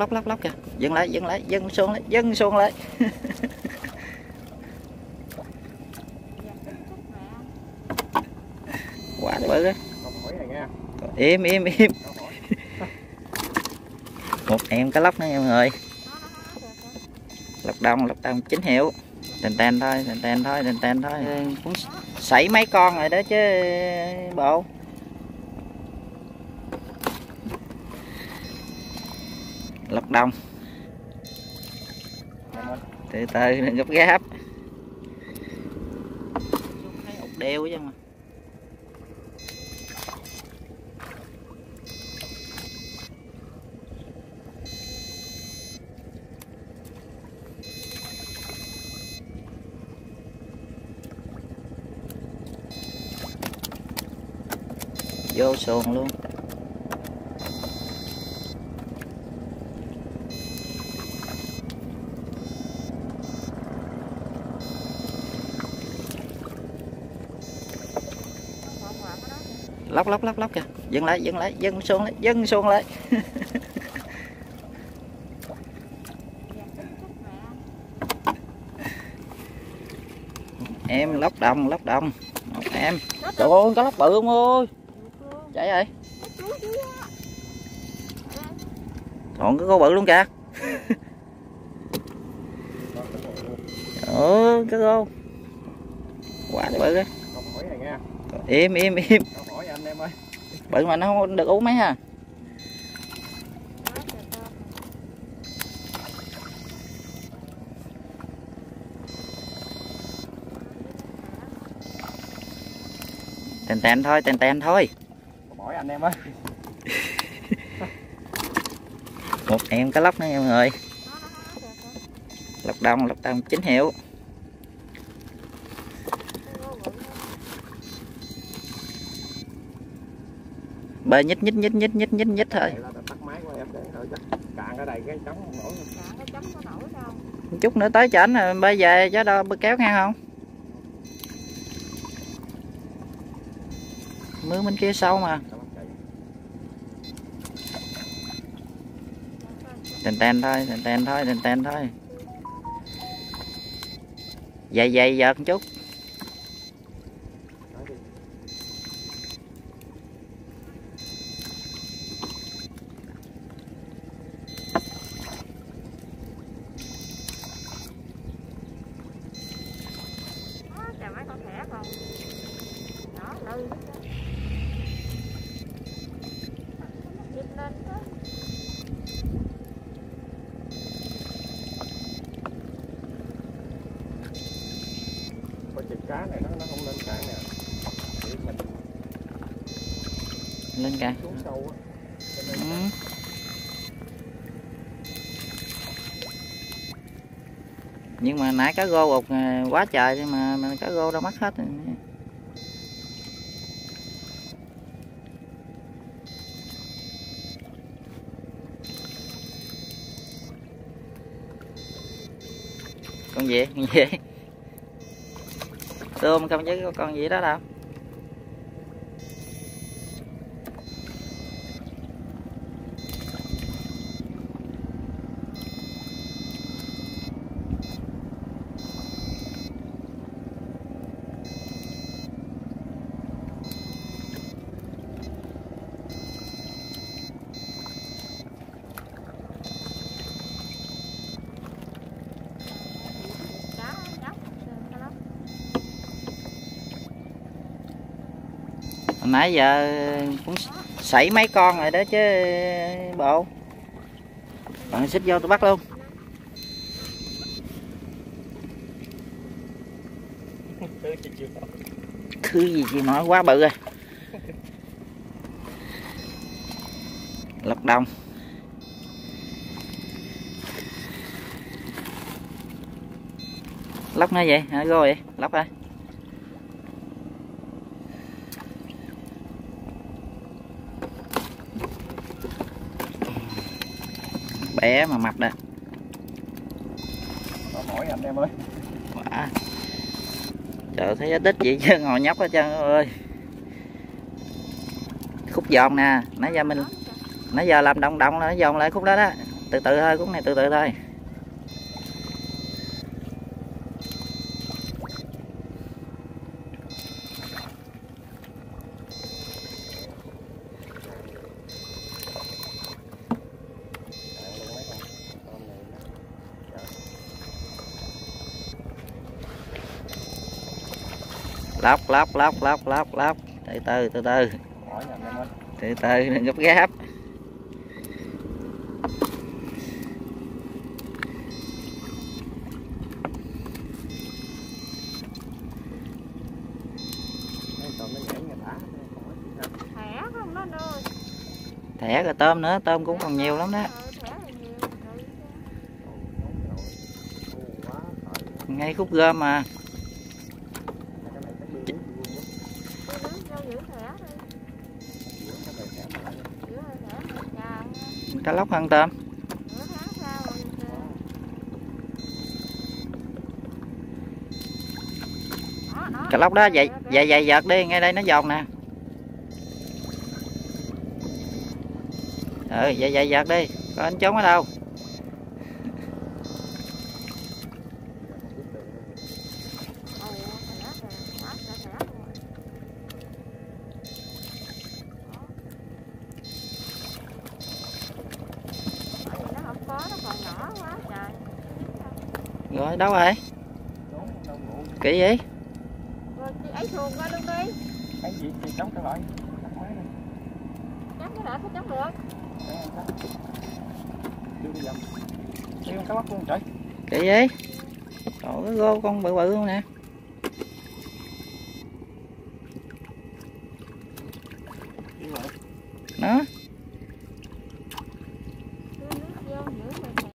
lóc lóc lóc kìa. Dừng lại dừng lại dừng xuông lại dừng xuông lại. Quá bự đó im im im. Một em cá lóc nữa em ơi lọc đông lọc đông chính hiệu. Tèn tèn thôi tèn tèn thôi tèn tèn thôi. Cũng sảy mấy con rồi đó chứ bộ lọc đông. Từ từ đừng gấp gáp. Thấy ục đeo chứ mà. Vô xuồng luôn. Lóc lóc lóc lóc kìa. Dừng lại dừng lại, dừng xuống lại, dừng xuống lại. Em lóc đồng lóc đồng. Một em. Trời ơi, có lóc bự không ơi? Chạy vậy? Còn cái cô bự luôn kìa. Ừ cái cô. Quá bự đấy im im im em ơi. bự mà nó không được uống mấy ha tèn tèn thôi tèn tèn thôi hỏi anh em ơi. một em cá lóc nữa em ơi lọc đông lọc đông chính hiệu bơi nhích nhích nhích nhích nhích nhích nhích thôi. Vậy là tắt máy của em để thôi chắc cạn ở đây cái trống không nổi. chút nữa tới chảnh rồi bơi về chứ đâu bơi kéo ngang không? Mưa bên kia sâu mà. Tèn tèn thôi tèn tèn thôi tèn tèn thôi. Dày dày giật một chút Nói đi. Chà mấy con thẻ không? Đó, lư hết trơn. Nhịp lên đó. Chừng cá này nó nó không lên cạn nè. Thì mình lên kìa xuống sâu á. Ừ. nhưng mà nãy cá rô ụt à, quá trời nhưng mà, mà cá rô đâu mất hết rồi. con gì con gì tôm không chứ có con gì đó đâu Cá nhóc, cá lóc. hồi nãy giờ cũng sảy mấy con rồi đó chứ, bộ. Bạn xích vô tôi bắt luôn. Thứ gì chị nói quá bự rồi. Lọc đồng. Lóc nó vậy, hả rồi vậy? Lóc ơi bé mà mập nè. Không hỏi anh em ơi. Quả. Trời thấy ít ít vậy chứ ngồi nhóc hết trơn ơi. Khúc giòn nè Nãy giờ mình Nãy giờ làm đồng đồng là nó giòn lại khúc đó đó. Từ từ thôi cuốn này từ từ thôi Cạn luôn mấy con tôm này nó lóc lóc lóc lóc lóc lóc. Từ từ từ từ. Từ từ, đừng gấp gáp. Thẻ rồi tôm nữa, tôm cũng còn nhiều lắm đó. Ngay khúc gom mà. Cá lóc ăn tôm cá lóc đó dày dày dày giật đi, ngay đây nó giòn nè. Ừ dày dày giật đi coi anh trốn ở đâu? rồi đâu rồi? Kỳ vậy? Ấy xuồng cái gì? Thì cái loại. Chống cái loại không chống được. Đưa đi vòng. Đi con cá lóc luôn trời. Kỳ vậy? Trời cái gô con bự bự luôn nè. Nó.